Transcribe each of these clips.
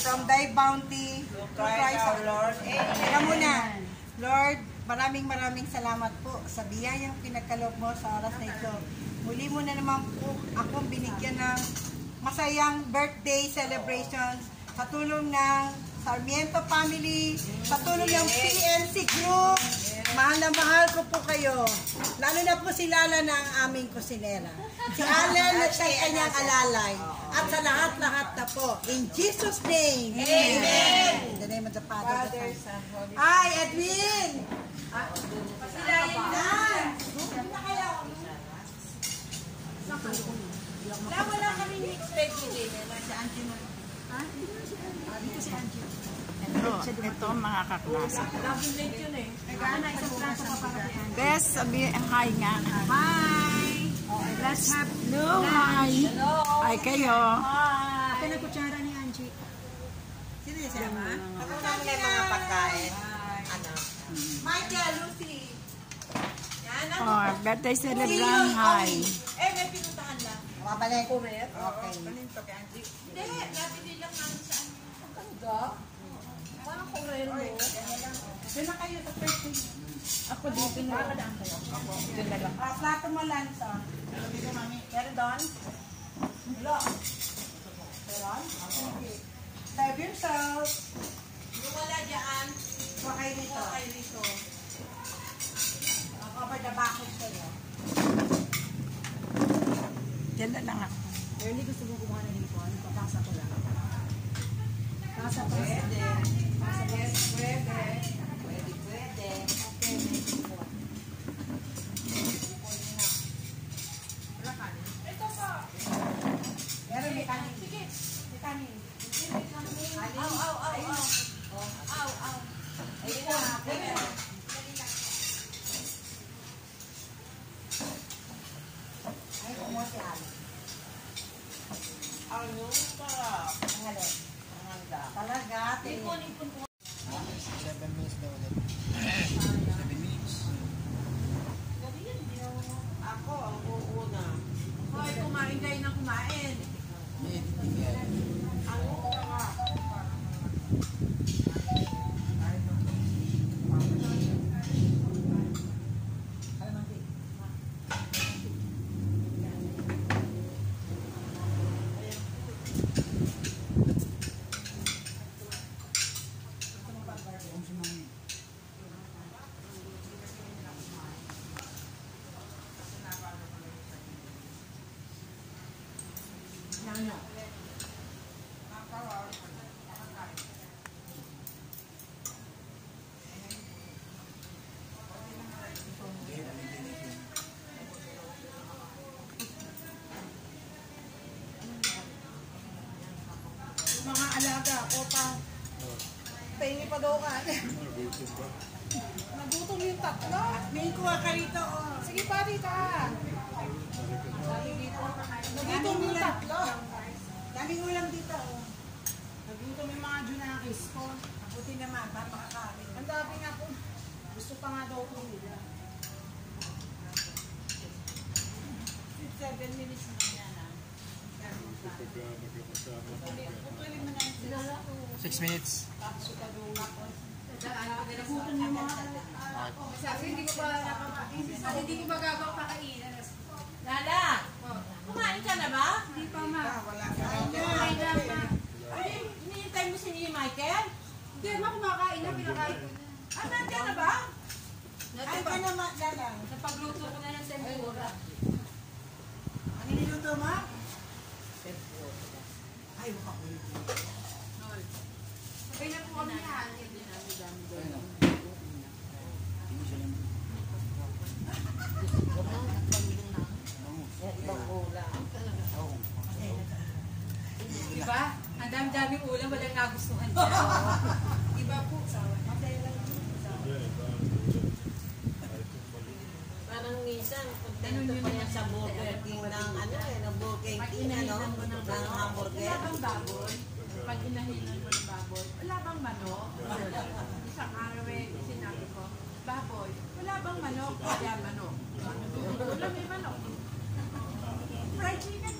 from thy bounty to Christ our Lord. Teka muna. Lord, maraming maraming salamat po sa biyayang pinagkaloob mo sa oras na ito. Muli mo na naman po akong binigyan ng masayang birthday celebrations sa tulong ng Sarmiento family, sa tulong ng PNC Group. Mahal na mahal ko po kayo. Lalo na po si Lala na ang aming kusinera. Si Allen at siya kanyang alalay. At sa lahat-lahat na po. In Jesus' name. Amen. In the name of the Father, the Son. Hi, Edwin! Na! Hindi na kayo. Wala, wala kami expect din. Si Auntie mo. Ito, ito ang mga kaklase. Double late yun eh. Nagana, isang plato pa para kay Auntie. Bes, sabi, hi nga. Hi! Let's have Hello, hi. Hi kayo. Hi! Ito na kutsara ni Angie. Sino yung sama? Ano naman yung mga pagkain? Ano? Michael, Lucy. Yan, ano? Oh, birthday celebrant, hi. Eh, may pinuntahan lang. Mabalik. Okay. Paninto kay Angie. Hindi, nabili lang namin sa ano. Ang ganda. Parang korero. Doon na kayo first thing. Ako dito na. Makakadaan kayo. Ako. Doon na lang. Ah, plato mo lang sa. Dito, mami. Meron doon? Hello. Meron? Okay. Serve yourself. Yung wala dyan, Wakay dito. okay dito. I'll cover the back of sa'yo. Diyan na lang ako. Early gusto mo kumuha ng hipon, papasa ko lang. Pasa, pasa. Pwede. Pasa, pwede. Pwede, Ano para? Ang halin. Ang handa. Talaga, Hipon, tingin. hipon ko. Seven minutes daw ulit. Seven minutes. Gabi yan, hindi ako. Ako, ang uuna. Hoy, kumain kayo ng kumain. May editing yan. Ano ka? Kung sumami. Yung mga alaga, o pa. Pahingi pa daw ka. Nagutom yung tatlo. May kuha ka rito, oh. Sige pa, rita. Nagutom yung tatlo. Daming ulam dito, oh. Nagutom yung mga junakis ko. Mabuti naman, ba makakain. Ang dami nga po. Gusto pa nga daw po nila. 7 minutes na yan, ah. Pupulin mo na yung sinala ko. Six minutes. Sabi, hindi ko pa hindi ko magagawa pakainan. Lala! Kumain ka na ba? Hindi pa, ma. wala ka. Kumain na, ma. Ay, hinihintay mo si ni Michael? Hindi, ma, kumakain na, pinakain ko na. Ah, nandiyan na ba? Ay ka na, ma- Lalang. Napagluto ko na ng tempura. Ano niluto mo? Ay, makakulit. Sabay na po kami yan. Ibang ulam. Diba? Ang dami-daming ulam, walang nagustuhan niya. Iba po, sawa. Masaya lang yung Parang minsan, pagtanong pa yan sa Burger King ng ano eh, ng Burger King, ano, ng hamburger. Wala bang baboy? Pag inahilan mo ng baboy, wala bang manok? Isang araw eh, sinabi ko, baboy, wala bang manok? Kaya manok. Wala may manok. Fried chicken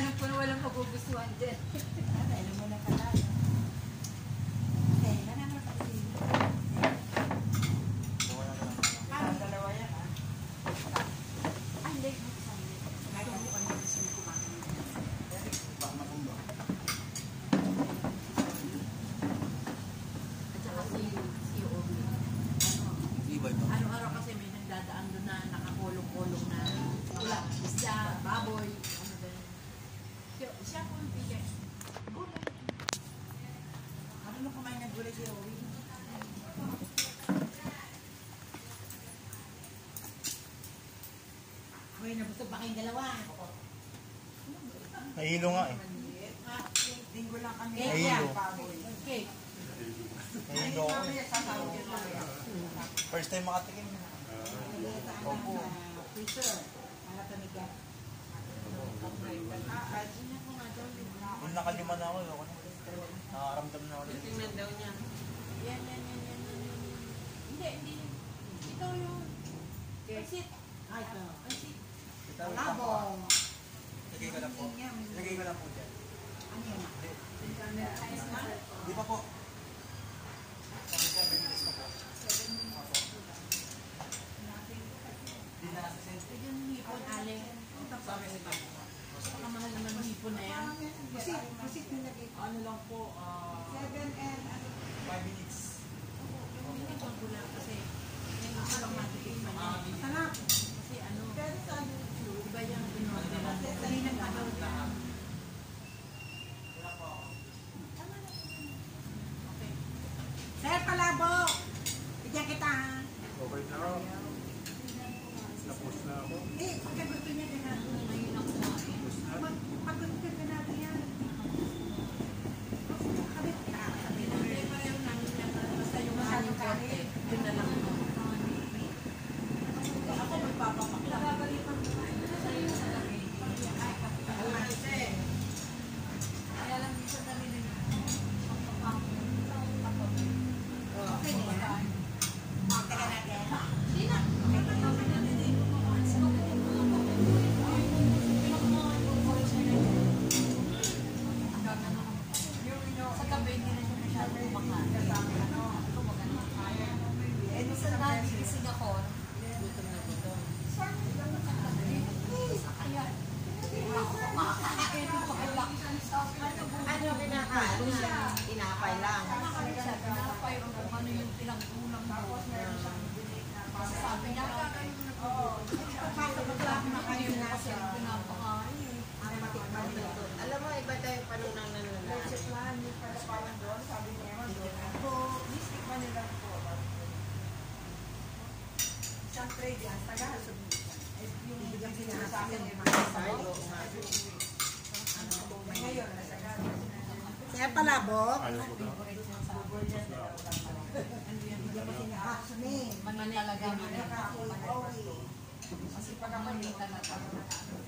kayong dalawa. Nahilo nga eh. Linggo lang kami. Nahilo. Cake. Nahilo. First time makatikim. Opo. Teacher, hanap kami ka. Kung nakalima na ako, ako na. Nakaramdam na ako. Tingnan daw niya. Yan, yan, yan, yan. Hindi, hindi. Ito yung... Pansit. Ah, ito. Pansit. Labong. Lagay ko lang po. Lagay ko lang po dyan. Ano yan? Di pa po. Kaya palabok. Manalaga. Kasi pag ang mamita na tayo.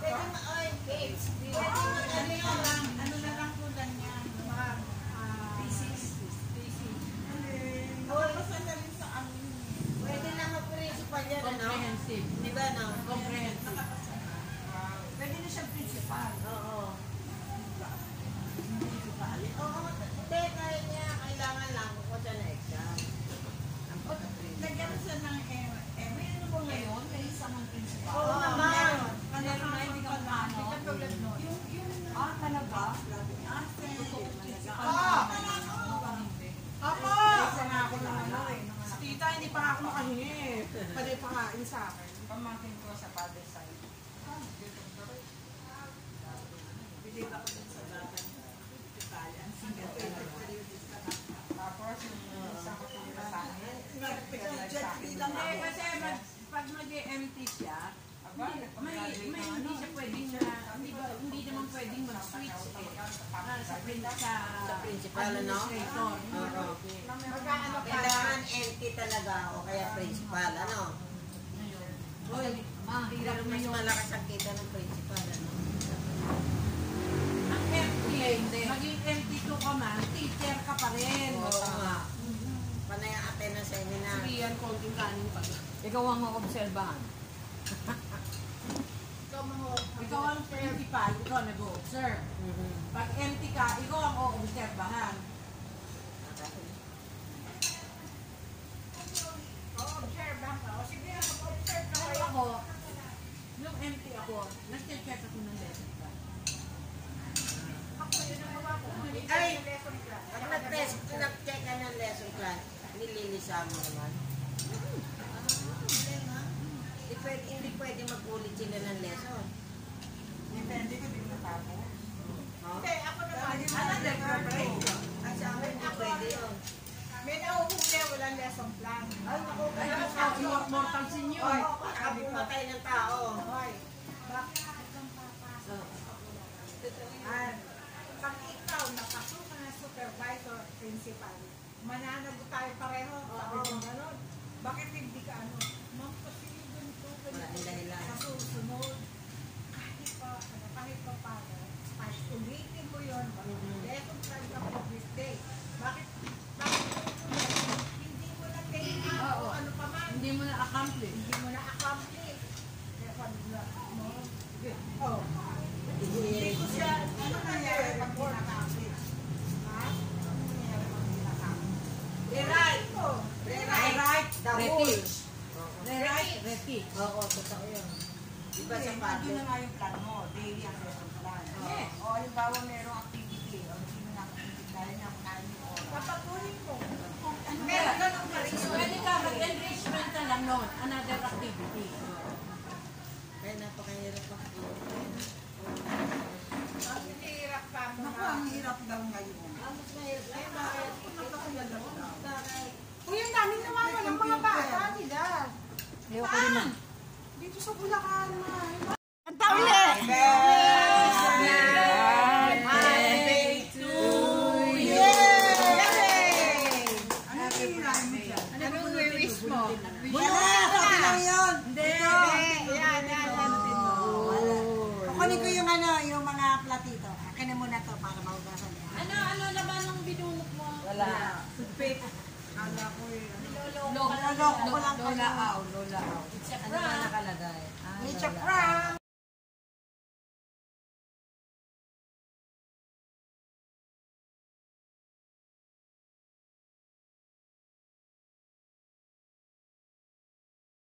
Pwede ma-oil cakes. Pwede ma-oil Pinagtempura ko hindi siya pwedeng na, hindi, ba, hindi naman pwedeng mag-switch eh. Ah, sa, prin, sa, Sa principal, ano? administrator. Oo. Kailangan empty talaga o kaya principal, ano? Uy, Pero mas malakas ang kita ng principal, ano? ang empty, maging empty to ka man, teacher ka pa rin. Oo nga. Panay ang attendance sa seminar. Yan, konting kanin pa. Ikaw ang obserbahan. Ikaw ang principal, ikaw nag-observe. Mhm. Pag empty ka, ikaw ang o-obserbahan. Pero ako, nung empty ako, nag-check ako ng lesson plan. Ay, pag nag-test, nag-check ka ng lesson plan, nililisa mo naman. Hindi pwede, hindi pwede mag-ulit sila ng lesson. Depende ko din natapos. No? Ano, nag-break? At sa amin, hindi pwede yun. May nauhuli, walang lesson plan. Ay, naku, Ay, kaya Diyos ko, iwag mortal sinyo. Oy, nakapumatay ng tao. Hoy, ah, pag ikaw napasok ka na supervisor, principal, mananagot tayo pareho. Sabi ko gano'n. Bakit hindi ka ano? Ma'am, kasi ganito, Wala ganito. ang dahilan. Sa susunod, kahit pa, ano, kahit pa paano, kahit ulitin mo yun, lesson plan ka for this day. Bakit, bakit, hindi mo na take Oo. ano pa man, Hindi mo na-accomplish. hindi mo na-accomplish. Kaya sabi na, no? Oh. Hindi ko siya, ano nangyari pag hindi na-accomplish? Ha? Ano nangyari pag hindi na-accomplish? Rewrite mo. Rewrite the Repeat. rules. Repeat. Oo, totoo yun. Iba sa Yun na nga yung plan mo, daily ang lesson plan. Yes. O halimbawa merong activity, o hindi mo na-activity dahil na kunain yung oras. Papaguhin mo. Meron ganun pa rin. Pwede ka mag-enrichment na lang noon, another activity. Kaya napakahirap pa. Ang hirap pa mo Naku, ang hirap daw ngayon. Ah, mas mahirap. Ay, bakit? Bakit? Uy, ang daming nawawa ng mga bata nila. Ayoko rin na. Dito sa Bulacan, man. Ang tao ulit! Anong wish mo? Wala, sabi lang yun. Hindi, yan, yan, yan. Kukunin ko yung ano, yung mga platito. Akin na muna to para maugasan. Ano, ano naman ang binunok mo? Wala. Toothpick. Kala ko eh. Ano. Lolo ko lang. Lola Lola ano ah, Lola Lola Lola Lola Lola Lola Lola Lola Lola Lola Lola Lola Lola Lola Lola Lola Lola